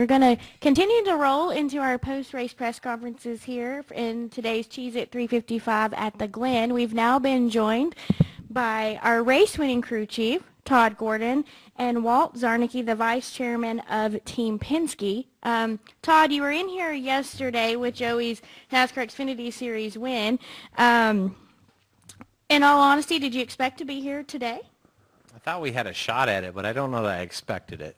We're going to continue to roll into our post-race press conferences here in today's Cheez-It 355 at the Glen. We've now been joined by our race-winning crew chief, Todd Gordon, and Walt Czarnecki, the vice chairman of Team Penske. Um, Todd, you were in here yesterday with Joey's NASCAR Xfinity Series win. Um, in all honesty, did you expect to be here today? I thought we had a shot at it, but I don't know that I expected it.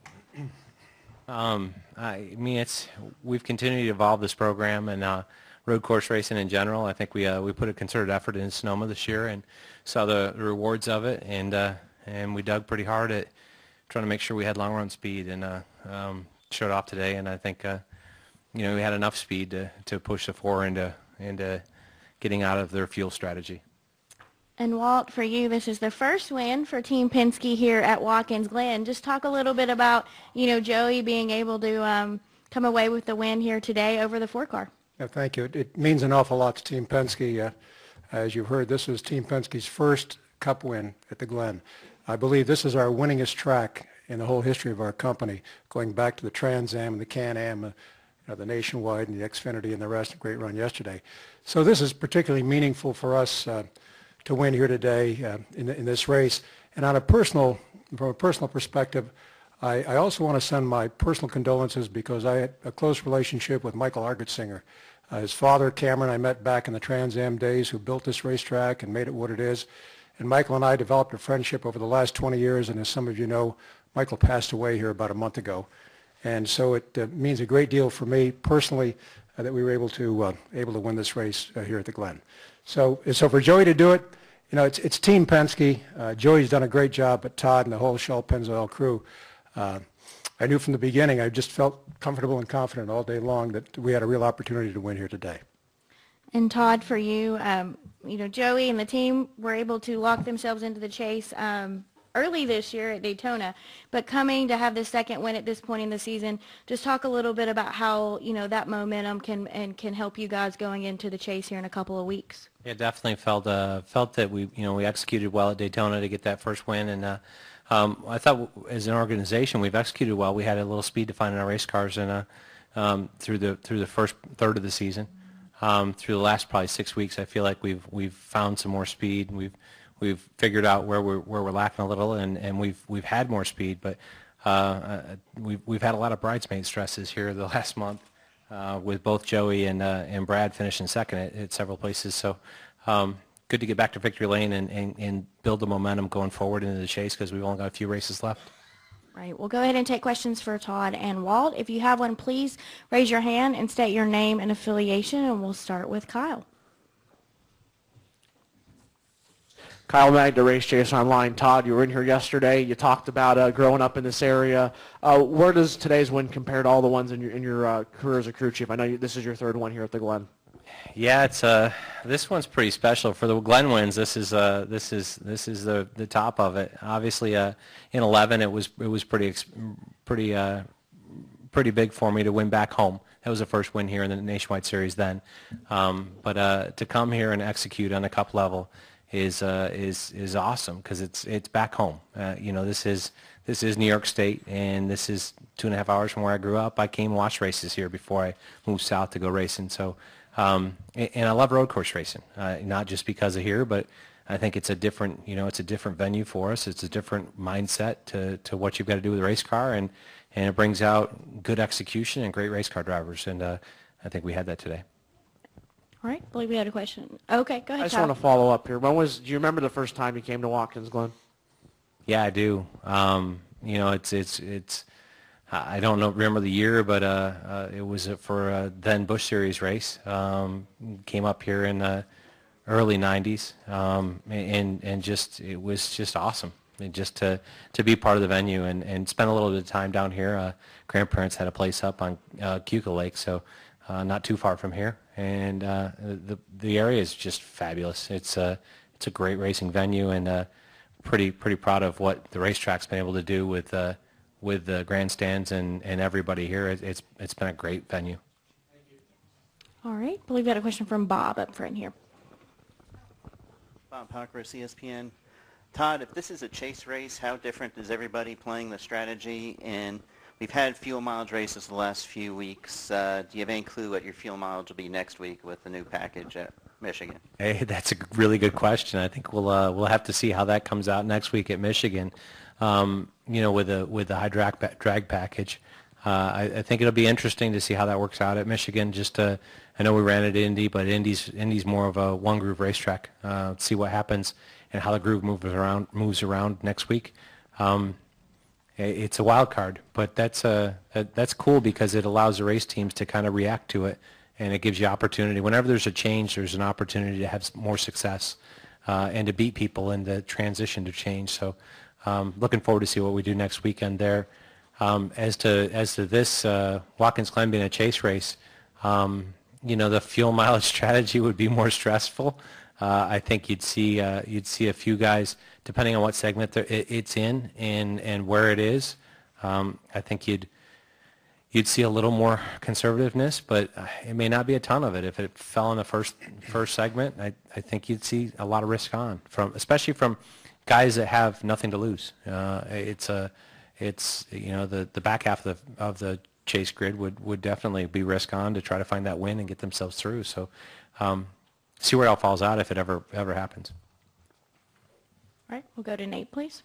Um, I mean, it's we've continued to evolve this program and uh, road course racing in general. I think we uh, we put a concerted effort in Sonoma this year and saw the rewards of it, and uh, and we dug pretty hard at trying to make sure we had long run speed and uh, um, showed off today. And I think uh, you know we had enough speed to to push the four into into getting out of their fuel strategy. And Walt, for you, this is the first win for Team Penske here at Watkins Glen. Just talk a little bit about, you know, Joey being able to um, come away with the win here today over the four car. Yeah, thank you. It, it means an awful lot to Team Penske. Uh, as you've heard, this is Team Penske's first Cup win at the Glen. I believe this is our winningest track in the whole history of our company, going back to the Trans Am and the Can Am, uh, you know, the Nationwide and the Xfinity and the rest. Great run yesterday. So this is particularly meaningful for us. Uh, to win here today uh, in, in, this race. And on a personal, from a personal perspective, I, I, also want to send my personal condolences because I had a close relationship with Michael Argetsinger. Uh, his father, Cameron, I met back in the Trans Am days, who built this racetrack and made it what it is. And Michael and I developed a friendship over the last 20 years, and as some of you know, Michael passed away here about a month ago. And so it uh, means a great deal for me personally uh, that we were able to, uh, able to win this race uh, here at the Glen. So, so for Joey to do it, you know, it's, it's Team Penske. Uh, Joey's done a great job, but Todd and the whole Shell Pennzoil crew, uh, I knew from the beginning, I just felt comfortable and confident all day long that we had a real opportunity to win here today. And Todd, for you, um, you know, Joey and the team were able to lock themselves into the chase um, early this year at Daytona, but coming to have the second win at this point in the season, just talk a little bit about how you know that momentum can and can help you guys going into the chase here in a couple of weeks. Yeah, definitely felt uh, felt that we you know we executed well at Daytona to get that first win, and uh, um, I thought as an organization we've executed well. We had a little speed to find in our race cars, and uh, um, through the through the first third of the season. Um, through the last probably six weeks, I feel like we've we've found some more speed. We've we've figured out where we're where we're lacking a little, and, and we've we've had more speed, but uh, uh, we've we've had a lot of bridesmaid stresses here the last month uh, with both Joey and uh, and Brad finishing second at, at several places. So um, good to get back to victory lane and, and, and build the momentum going forward into the chase because we've only got a few races left. Right. We'll go ahead and take questions for Todd and Walt. If you have one, please raise your hand and state your name and affiliation, and we'll start with Kyle. Kyle Magda, Race Chase Online. Todd, you were in here yesterday. You talked about uh, growing up in this area. Uh, where does today's win compare to all the ones in your in your uh, career as a crew chief? I know you, this is your third one here at the Glen. Yeah, it's uh, this one's pretty special for the Glen wins. This is uh, this is this is the the top of it. Obviously, uh, in 11, it was it was pretty pretty uh, pretty big for me to win back home. That was the first win here in the nationwide series then. Um, but uh, to come here and execute on a cup level is uh, is is awesome because it's it's back home. Uh, you know, this is this is New York State, and this is two and a half hours from where I grew up. I came and watched races here before I moved south to go racing. So, um, and I love road course racing, uh, not just because of here, but I think it's a different, you know, it's a different venue for us. It's a different mindset to, to what you've got to do with a race car, and and it brings out good execution and great race car drivers, and uh, I think we had that today. All right, I believe we had a question. Okay, go ahead. I just want to follow up here. When was? Do you remember the first time you came to Watkins Glen? Yeah, I do. Um, you know, it's it's it's. I don't know remember the year, but uh, uh, it was for a then Busch Series race. Um, came up here in the early '90s, um, and and just it was just awesome. And just to to be part of the venue and and spend a little bit of time down here. Uh, grandparents had a place up on uh, Keuka Lake, so uh, not too far from here, and uh, the the area is just fabulous. It's a it's a great racing venue, and uh, pretty pretty proud of what the racetrack's been able to do with uh, with the grandstands and, and everybody here. It, it's it's been a great venue. All right, I believe we got a question from Bob up front here. Bob Pockrass, ESPN. Todd, if this is a chase race, how different is everybody playing the strategy and we've had fuel mileage races the last few weeks. Uh, do you have any clue what your fuel mileage will be next week with the new package at Michigan? Hey, that's a really good question. I think we'll uh, we'll have to see how that comes out next week at Michigan. Um, you know, with the with the high drag, drag package. Uh, I, I, think it'll be interesting to see how that works out at Michigan. Just to, I know we ran it at Indy, but Indy's Indy's more of a one groove racetrack. Uh, see what happens and how the groove moves around moves around next week. Um, it's a wild card, but that's a, a, that's cool because it allows the race teams to kind of react to it, and it gives you opportunity. Whenever there's a change, there's an opportunity to have more success uh, and to beat people in the transition to change. So, um, looking forward to see what we do next weekend there. Um, as to as to this uh, Watkins Glen being a chase race, um, you know the fuel mileage strategy would be more stressful. Uh, I think you'd see uh, you'd see a few guys depending on what segment it, it's in and and where it is. Um, I think you'd you'd see a little more conservativeness, but uh, it may not be a ton of it. If it fell in the first first segment, I, I think you'd see a lot of risk on from especially from guys that have nothing to lose. Uh, it's a it's you know the the back half of the of the chase grid would would definitely be risk on to try to find that win and get themselves through. So um, see where it all falls out if it ever ever happens. All right, we'll go to Nate, please.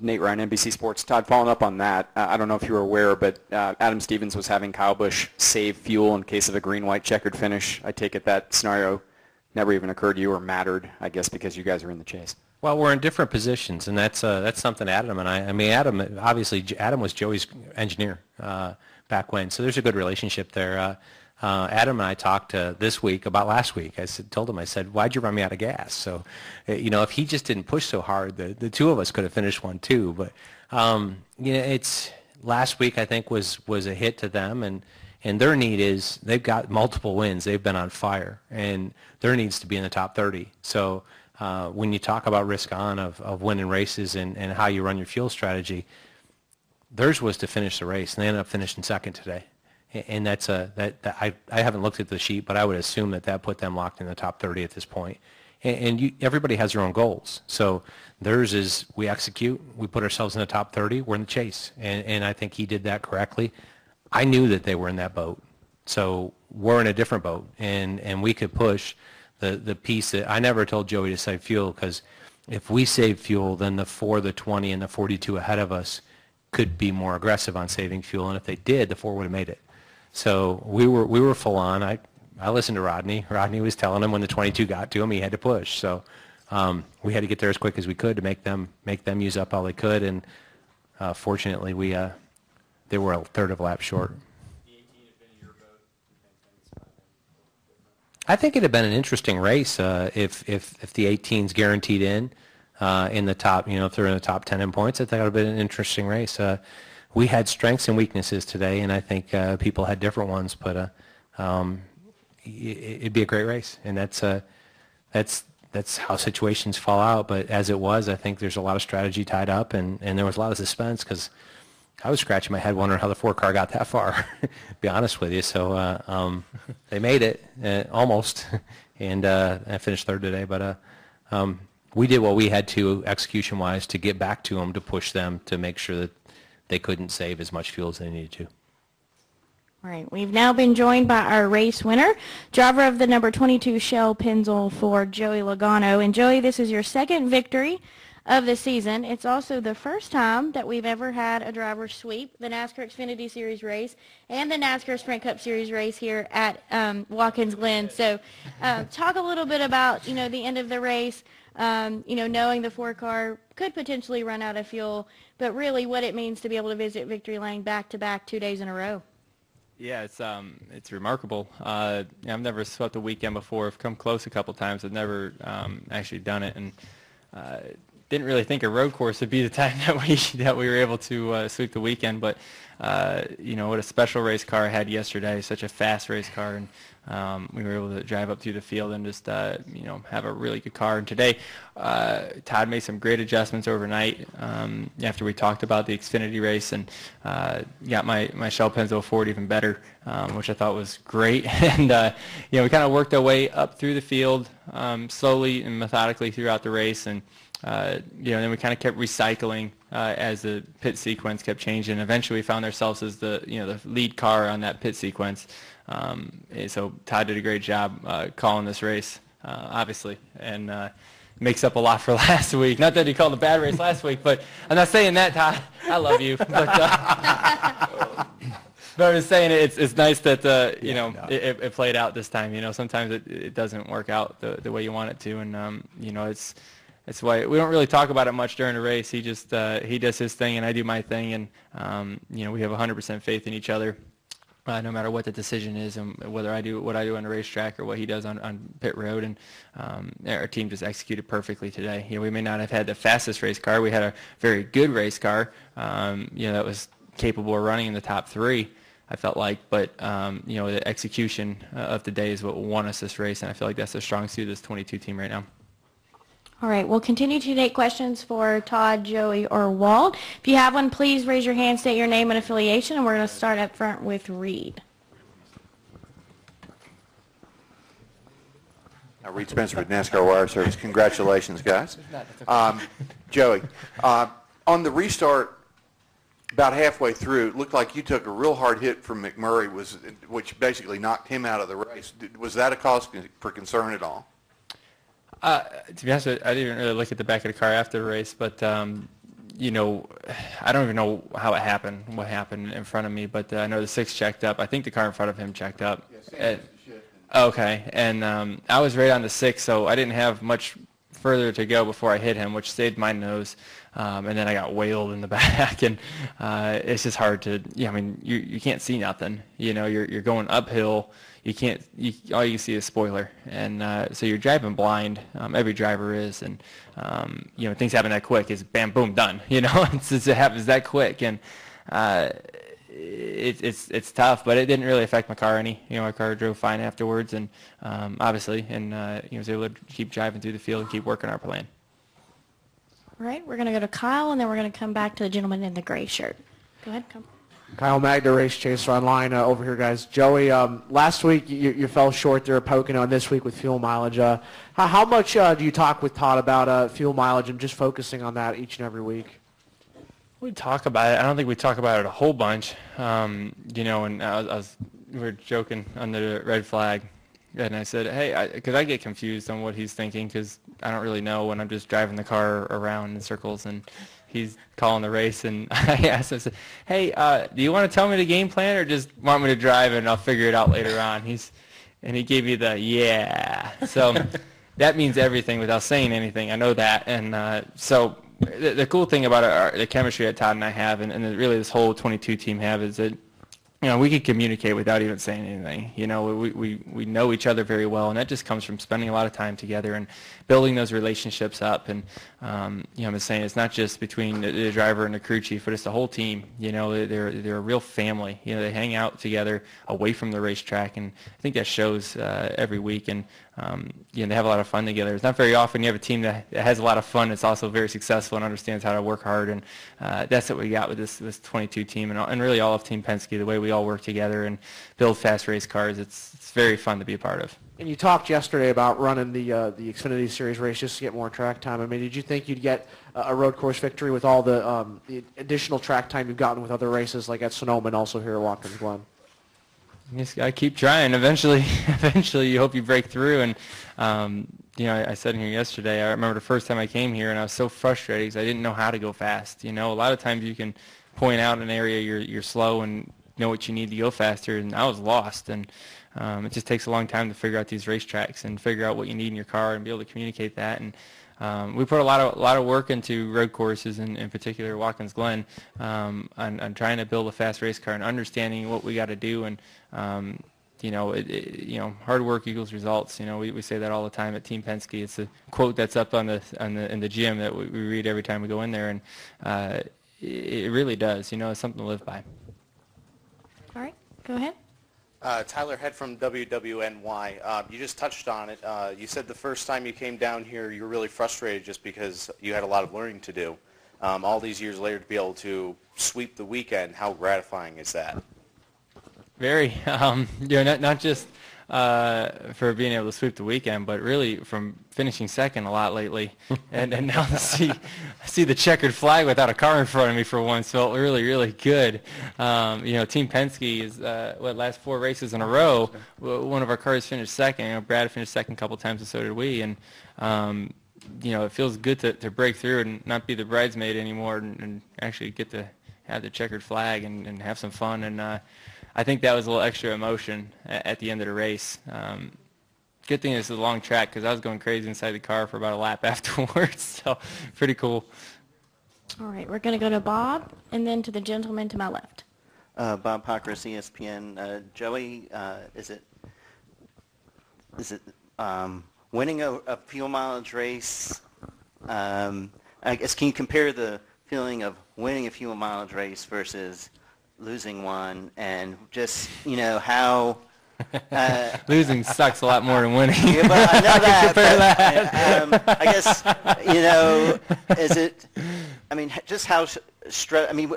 Nate Ryan, NBC Sports. Todd, following up on that, uh, I don't know if you were aware, but uh, Adam Stevens was having Kyle Busch save fuel in case of a green-white checkered finish. I take it that scenario never even occurred to you or mattered, I guess, because you guys are in the chase. Well, we're in different positions, and that's uh, that's something Adam and I. I mean, Adam obviously Adam was Joey's engineer uh, back when, so there's a good relationship there. Uh, Adam and I talked uh, this week about last week. I said, told him, I said, why'd you run me out of gas? So, uh, you know, if he just didn't push so hard, the, the two of us could have finished one too. But, um, you know, it's last week I think was was a hit to them, and and their need is they've got multiple wins. They've been on fire, and their needs to be in the top 30. So uh, when you talk about risk on of, of winning races and, and how you run your fuel strategy, theirs was to finish the race, and they ended up finishing second today and that's a that, that, I I haven't looked at the sheet, but I would assume that that put them locked in the top 30 at this point. And, and you, everybody has their own goals. So theirs is we execute, we put ourselves in the top 30, we're in the chase, and and I think he did that correctly. I knew that they were in that boat, so we're in a different boat, and and we could push the the piece that I never told Joey to save fuel because if we save fuel, then the four, the 20, and the 42 ahead of us could be more aggressive on saving fuel, and if they did, the four would have made it. So we were we were full on. I I listened to Rodney. Rodney was telling him when the 22 got to him, he had to push. So um, we had to get there as quick as we could to make them make them use up all they could. And uh, fortunately, we uh, they were a third of a lap short. I think it'd have been an interesting race uh, if if if the 18's guaranteed in uh, in the top. You know, if they're in the top 10 in points, I think it would have been an interesting race. We had strengths and weaknesses today, and I think uh, people had different ones. But uh, um, it, would be a great race, and that's uh, that's that's how situations fall out. But as it was, I think there's a lot of strategy tied up, and, and there was a lot of suspense because I was scratching my head wondering how the four car got that far. be honest with you. So uh, um, they made it uh, almost, and uh, I finished third today. But uh, um, we did what we had to execution wise to get back to them to push them to make sure that they couldn't save as much fuel as they needed to. All right, we've now been joined by our race winner, driver of the number 22 Shell Pennzoil for Joey Logano. And Joey, this is your second victory of the season. It's also the first time that we've ever had a driver sweep the NASCAR Xfinity Series race and the NASCAR Sprint Cup Series race here at um, Watkins Glen. So uh, talk a little bit about, you know, the end of the race, um, you know, knowing the four car could potentially run out of fuel, but really what it means to be able to visit Victory Lane back to back two days in a row. Yeah, it's um, it's remarkable. Uh, I've never swept a weekend before. I've come close a couple times. I've never um, actually done it, and uh, didn't really think a road course would be the time that we that we were able to uh, sweep the weekend. But uh, you know what a special race car I had yesterday, such a fast race car, and um, we were able to drive up through the field and just uh, you know have a really good car. And today, uh, Todd made some great adjustments overnight um, after we talked about the Xfinity race and uh, got my my Shell Pennzoil Ford even better, um, which I thought was great. and uh, you know we kind of worked our way up through the field um, slowly and methodically throughout the race and. Uh, you know, then we kind of kept recycling uh, as the pit sequence kept changing. Eventually, we found ourselves as the you know the lead car on that pit sequence. Um, so Todd did a great job uh, calling this race, uh, obviously, and uh, makes up a lot for last week. Not that he called a bad race last week, but I'm not saying that, Todd. I love you. But, uh, but I was saying it's it's nice that uh, you know it, it played out this time. You know, sometimes it, it doesn't work out the, the way you want it to, and um, you know it's it's why we don't really talk about it much during a race. He just uh, he does his thing and I do my thing, and um, you know we have 100% faith in each other. Uh, no matter what the decision is, and whether I do what I do on the racetrack or what he does on, on pit road, and um, our team just executed perfectly today. You know, we may not have had the fastest race car, we had a very good race car, um, you know, that was capable of running in the top three. I felt like, but um, you know, the execution uh, of the day is what won us this race, and I feel like that's the strong suit of this 22 team right now. All right, we'll continue to take questions for Todd, Joey, or Walt. If you have one, please raise your hand, state your name and affiliation, and we're going to start up front with Reid. Uh, Reid Spencer with NASCAR Wire Service. Congratulations, guys. Um, Joey, uh, on the restart, about halfway through, it looked like you took a real hard hit from McMurray, was which basically knocked him out of the race. Was that a cause for concern at all? Uh, to be honest, I didn't really look at the back of the car after the race, but um, you know, I don't even know how it happened, what happened in front of me, but uh, I know the six checked up. I think the car in front of him checked up. Yeah, okay, and um, I was right on the six, so I didn't have much further to go before I hit him, which saved my nose. Um, and then I got whaled in the back, and uh, it's just hard to. Yeah, I mean, you you can't see nothing. You know, you're you're going uphill. You can't. You, all you see is spoiler, and uh, so you're driving blind. Um, every driver is, and um, you know things happen that quick. Is bam, boom, done. You know, it's, it happens that quick, and uh, it, it's it's tough, but it didn't really affect my car any. You know, my car drove fine afterwards, and um, obviously, and uh, you know, was able to keep driving through the field and keep working our plan. All right, we're going to go to Kyle, and then we're going to come back to the gentleman in the gray shirt. Go ahead, come. Kyle Magda, Race Chaser Online uh, over here, guys. Joey, um, last week you, you, fell short there Pocono this week with fuel mileage. Uh, how, how, much uh, do you talk with Todd about uh, fuel mileage and just focusing on that each and every week? We talk about it. I don't think we talk about it a whole bunch. Um, you know, and I was, I was, we were joking on the red flag and I said, hey, because I, I, get confused on what he's thinking because I don't really know when I'm just driving the car around in circles and he's calling the race. And I asked him, hey, uh, do you want to tell me the game plan or just want me to drive and I'll figure it out later on? He's, and he gave me the yeah. So that means everything without saying anything. I know that. And uh, so the, the, cool thing about our, the chemistry that Todd and I have and, and really this whole 22 team have is that you know, we could communicate without even saying anything. You know, we, we, we know each other very well, and that just comes from spending a lot of time together and building those relationships up. And, um, you know, I'm saying it's not just between the, the, driver and the crew chief, but it's the whole team. You know, they're, they're a real family. You know, they hang out together away from the racetrack, and I think that shows uh, every week. And, um, you know, they have a lot of fun together. It's not very often you have a team that, has a lot of fun. It's also very successful and understands how to work hard, and uh, that's what we got with this this 22 team, and, and really all of Team Penske. The way we all work together and build fast race cars, it's it's very fun to be a part of. And you talked yesterday about running the uh, the Xfinity Series race just to get more track time. I mean, did you think you'd get a road course victory with all the, um, the additional track time you've gotten with other races like at Sonoma and also here at Watkins Glen? Just gotta keep trying. Eventually, eventually, you hope you break through. And um, you know, I, I said in here yesterday. I remember the first time I came here, and I was so frustrated because I didn't know how to go fast. You know, a lot of times you can point out an area you're you're slow and know what you need to go faster, and I was lost. And um, it just takes a long time to figure out these racetracks and figure out what you need in your car and be able to communicate that. And um, we put a lot of a lot of work into road courses, and in particular Watkins Glen, um, on, on trying to build a fast race car and understanding what we got to do. And um, you know, it, it, you know, hard work equals results. You know, we, we say that all the time at Team Penske. It's a quote that's up on the on the in the gym that we, we read every time we go in there, and uh, it, it really does. You know, it's something to live by. All right, go ahead. Uh, Tyler Head from WWNY. Uh, you just touched on it. Uh, you said the first time you came down here, you were really frustrated just because you had a lot of learning to do. Um, all these years later, to be able to sweep the weekend, how gratifying is that? Very. Um, you know, not, not just uh, for being able to sweep the weekend, but really from finishing second a lot lately, and and now to see see the checkered flag without a car in front of me for once felt really really good. Um, you know, Team Penske is uh, what last four races in a row. One of our cars finished second. You know, Brad finished second a couple times, and so did we, and. Um, you know, it feels good to, to break through and not be the bridesmaid anymore and, and actually get to have the checkered flag and, and have some fun. And uh, I think that was a little extra emotion at, at the end of the race. Um, good thing this is a long track because I was going crazy inside the car for about a lap afterwards. so pretty cool. All right, we're going to go to Bob and then to the gentleman to my left. Uh, Bob Pockrass, ESPN. Uh, Joey, uh, is it is it um, winning a, a fuel mileage race? Um, I guess can you compare the feeling of winning a fuel mileage race versus losing one, and just you know how. Uh, Losing sucks a lot more than winning. yeah, but I know that. compare but, that. um, I guess you know, is it? I mean, just how stress. I mean,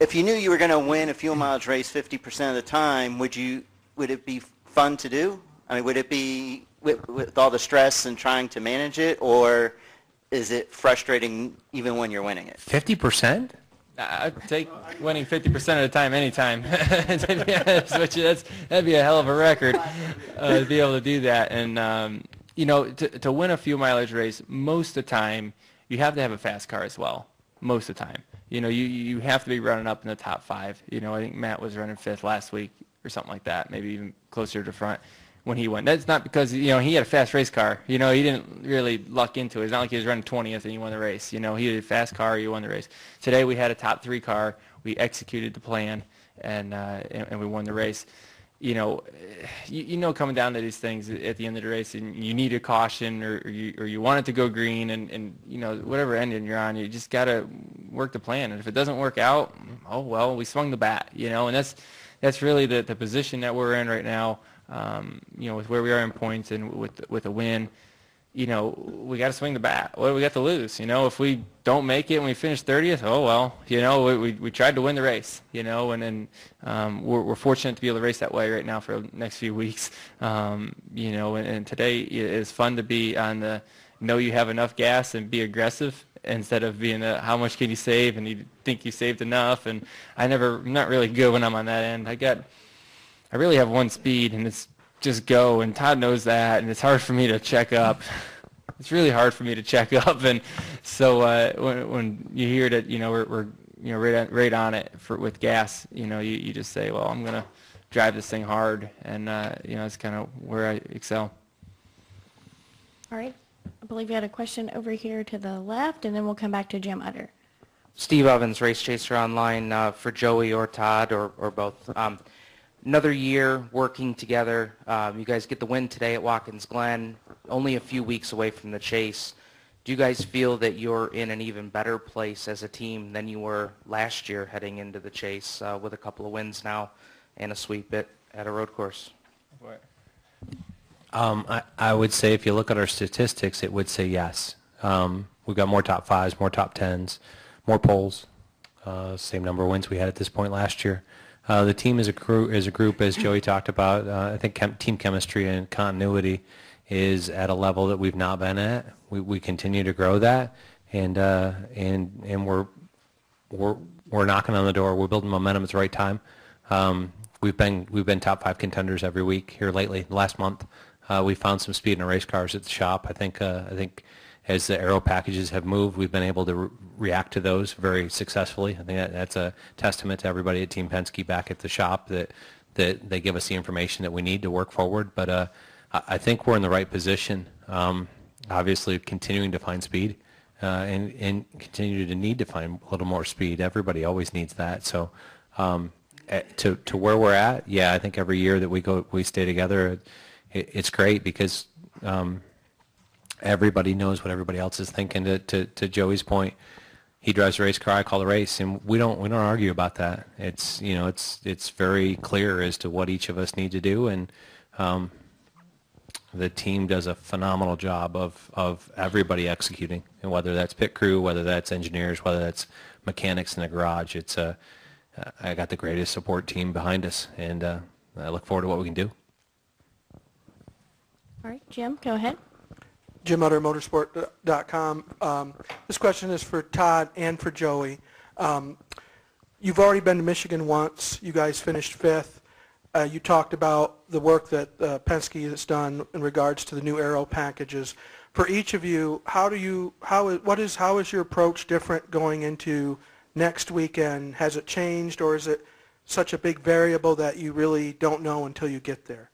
if you knew you were going to win a fuel mileage race 50% of the time, would you? Would it be fun to do? I mean, would it be with, with all the stress and trying to manage it, or is it frustrating even when you're winning it? 50%? I'd take winning 50% of the time anytime. to that's, that'd be a hell of a record uh, to be able to do that. And, um, you know, to, to win a fuel mileage race, most of the time, you have to have a fast car as well. Most of the time. You know, you, you have to be running up in the top five. You know, I think Matt was running fifth last week or something like that, maybe even closer to front when he won. That's not because you know he had a fast race car. You know he didn't really luck into it. It's not like he was running 20th and he won the race. You know he had a fast car, he won the race. Today we had a top three car. We executed the plan and uh, and, and we won the race. You know, you, you know coming down to these things at the end of the race, and you need a caution, or, or you or you want it to go green, and and you know whatever ending you're on, you just gotta work the plan. And if it doesn't work out, oh well, we swung the bat. You know, and that's that's really the the position that we're in right now um, you know, with where we are in points and with with a win, you know, we got to swing the bat. What do we got to lose? You know, if we don't make it and we finish 30th, oh well, you know, we, we, we tried to win the race, you know, and then um, we're, we're fortunate to be able to race that way right now for the next few weeks, um, you know, and, and today is fun to be on the know you have enough gas and be aggressive instead of being a, how much can you save and you think you saved enough. And I never, I'm not really good when I'm on that end. I got I really have one speed, and it's just go. And Todd knows that, and it's hard for me to check up. It's really hard for me to check up, and so uh, when when you hear that, you know, we're, we're you know right on, right on it for with gas, you know, you, you just say, well, I'm gonna drive this thing hard, and uh, you know, it's kind of where I excel. All right. I believe you had a question over here to the left, and then we'll come back to Jim Utter. Steve Evans, Race Chaser Online, uh, for Joey or Todd or, or both. Um, another year working together. Um, you guys get the win today at Watkins Glen, only a few weeks away from the chase. Do you guys feel that you're in an even better place as a team than you were last year heading into the chase uh, with a couple of wins now and a sweep at, at a road course? Um, I, I would say if you look at our statistics, it would say yes. Um, we've got more top fives, more top tens, more poles, uh, same number of wins we had at this point last year. Uh, the team as a crew, as a group, as Joey talked about, uh, I think chem- team chemistry and continuity is at a level that we've not been at. We, we continue to grow that, and uh, and and we're we're we're knocking on the door. We're building momentum at the right time. Um, we've been we've been top five contenders every week here lately. Last month, uh, we found some speed in our race cars at the shop. I think uh, I think as the aero packages have moved, we've been able to re- react to those very successfully. I think that, that's a testament to everybody at Team Penske back at the shop that that they give us the information that we need to work forward. But uh, I, think we're in the right position. Um, obviously, continuing to find speed uh, and and continue to need to find a little more speed. Everybody always needs that. So. Um, to to where we're at, yeah, I think every year that we go we stay together, it, it's great because um, everybody knows what everybody else is thinking. To, to, to Joey's point, he drives a race car, I call the race, and we don't we don't argue about that. It's you know it's it's very clear as to what each of us need to do, and um, the team does a phenomenal job of of everybody executing, and whether that's pit crew, whether that's engineers, whether that's mechanics in the garage, it's a I got the greatest support team behind us, and uh, I look forward to what we can do. All right, Jim, go ahead. Jim Utter, motorsport.com. Um, this question is for Todd and for Joey. Um, you've already been to Michigan once. You guys finished fifth. Uh, you talked about the work that uh, Penske has done in regards to the new aero packages. For each of you, how do you how is what is how is your approach different going into next weekend? Has it changed, or is it such a big variable that you really don't know until you get there?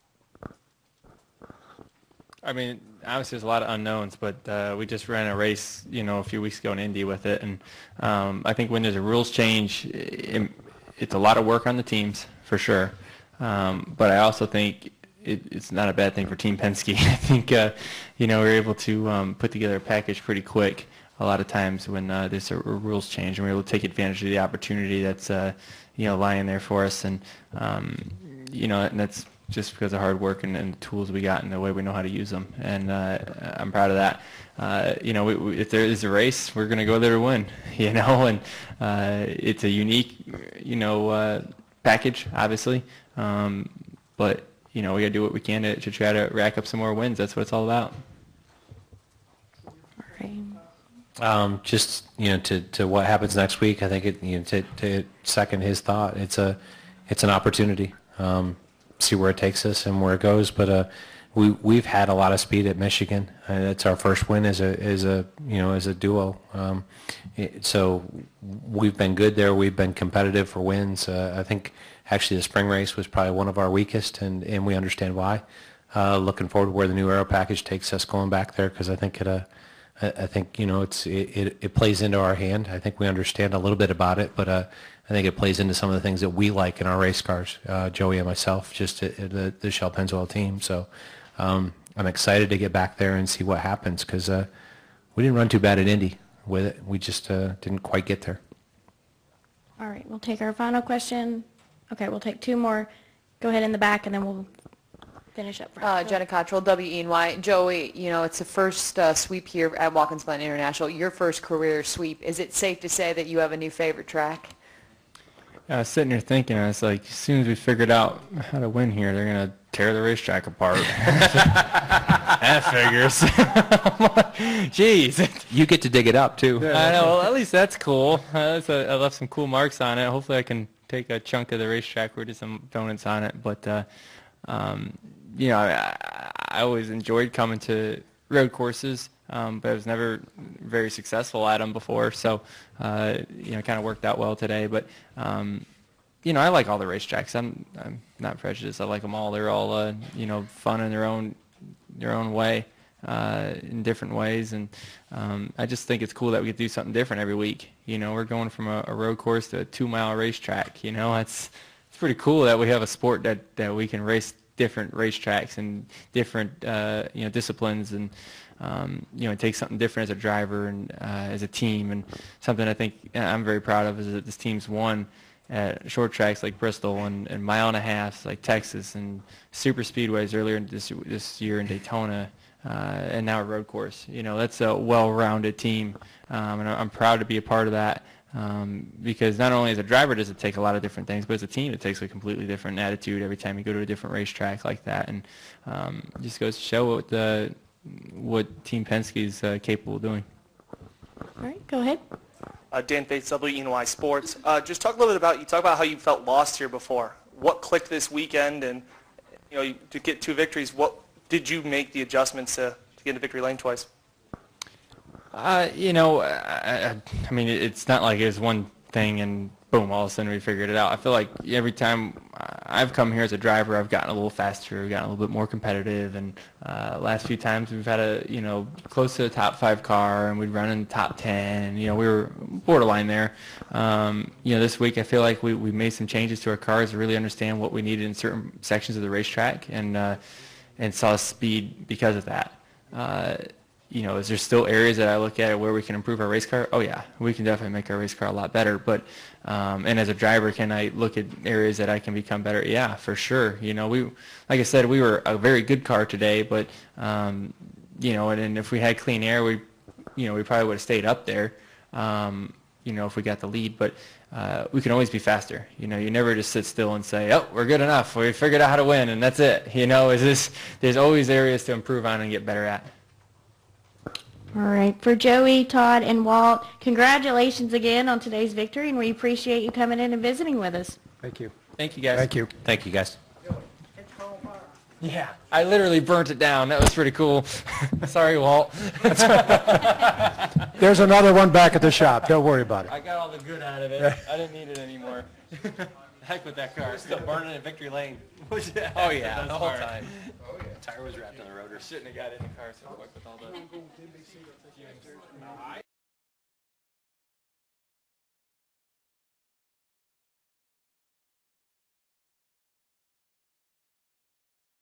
I mean, obviously there's a lot of unknowns, but uh, we just ran a race, you know, a few weeks ago in Indy with it, and um, I think when there's a rules change, it, it's a lot of work on the teams for sure. Um, but I also think it, it's not a bad thing for Team Penske. I think, uh, you know, we are able to um, put together a package pretty quick a lot of times when uh, there's a, a rules change, and we're able to take advantage of the opportunity that's, uh, you know, lying there for us, and um, you know, and that's just because of hard work and, and, the tools we got and the way we know how to use them. And uh, I'm proud of that. Uh, you know, we, we, if there is a race, we're going to go there to win. You know, and uh, it's a unique, you know, uh, package, obviously. Um, but you know, we got to do what we can to, to try to rack up some more wins. That's what it's all about. Um, just you know, to, to what happens next week, I think it you know to, to second his thought, it's a it's an opportunity. Um, see where it takes us and where it goes. But uh, we we've had a lot of speed at Michigan. Uh, it's our first win as a as a you know as a duo. Um, it, so we've been good there. We've been competitive for wins. Uh, I think actually the spring race was probably one of our weakest, and and we understand why. Uh, looking forward to where the new aero package takes us going back there because I think it. Uh, I, I think you know it's it, it, it plays into our hand. I think we understand a little bit about it, but uh, I think it plays into some of the things that we like in our race cars, uh, Joey and myself, just to, the, the Shell Pennzoil team. So um, I'm excited to get back there and see what happens because uh, we didn't run too bad at Indy with it. We just uh, didn't quite get there. All right, we'll take our final question. Okay, we'll take two more. Go ahead in the back, and then we'll finish up. Uh, Jenna Cottrell, WENY. Joey, you know, it's the first uh, sweep here at Watkins Glen International, your first career sweep. Is it safe to say that you have a new favorite track? I was sitting here thinking, I was like, as soon as we figured out how to win here, they're going to tear the racetrack apart. that figures. Jeez. You get to dig it up, too. I know. Well, at least that's cool. Uh, a, I left some cool marks on it. Hopefully I can take a chunk of the racetrack where there's some donuts on it. But, uh, um, you know, I, I always enjoyed coming to road courses um, but I was never very successful at them before. So, uh, you know, kind of worked out well today. But, um, you know, I like all the racetracks. I'm I'm not prejudiced. I like them all. They're all uh, you know fun in their own their own way, uh, in different ways. And um, I just think it's cool that we to do something different every week. You know, we're going from a, a road course to a two mile racetrack. You know, it's it's pretty cool that we have a sport that that we can race different racetracks and different uh, you know disciplines and um, you know, it takes something different as a driver and uh, as a team, and something I think I'm very proud of is that this team's won at short tracks like Bristol and, and mile and a half like Texas and super speedways earlier this this year in Daytona. Uh, and now a road course. You know, that's a well-rounded team, um, and I'm proud to be a part of that. Um, because not only as a driver does it take a lot of different things, but as a team it takes a completely different attitude every time you go to a different racetrack like that, and um, just goes to show what the what Team Penske is uh, capable of doing. All right, go ahead. Uh, Dan Fates, WENY Sports. Uh, just talk a little bit about, you talk about how you felt lost here before. What clicked this weekend and, you know, to get two victories, what did you make the adjustments to, to get into victory lane twice? Uh, you know, I, I mean, it's not like it's one thing and boom, all of a sudden we figured it out. I feel like every time I've come here as a driver, I've gotten a little faster, gotten a little bit more competitive, and uh, last few times we've had a you know close to the top five car, and we'd run in the top ten, and you know we were borderline there. Um, you know this week I feel like we we made some changes to our cars to really understand what we needed in certain sections of the racetrack, and uh, and saw speed because of that. Uh, you know, is there still areas that I look at where we can improve our race car? Oh yeah, we can definitely make our race car a lot better. But um, and as a driver, can I look at areas that I can become better? Yeah, for sure. You know, we like I said, we were a very good car today, but um, you know, and, and if we had clean air, we you know we probably would have stayed up there. Um, you know, if we got the lead, but uh, we can always be faster. You know, you never just sit still and say, oh, we're good enough. We figured out how to win, and that's it. You know, is this, there's always areas to improve on and get better at. All right. For Joey, Todd, and Walt, congratulations again on today's victory, and we appreciate you coming in and visiting with us. Thank you. Thank you, guys. Thank you. Thank you, guys. Yeah, I literally burnt it down. That was pretty cool. Sorry, Walt. There's another one back at the shop. Don't worry about it. I got all the good out of it. I didn't need it anymore. Heck with that car. Still burning in Victory Lane. Oh, yeah, that's the whole hard. time. Oh, Tire was wrapped in the rotor. Shouldn't have got in the car so quick with all the.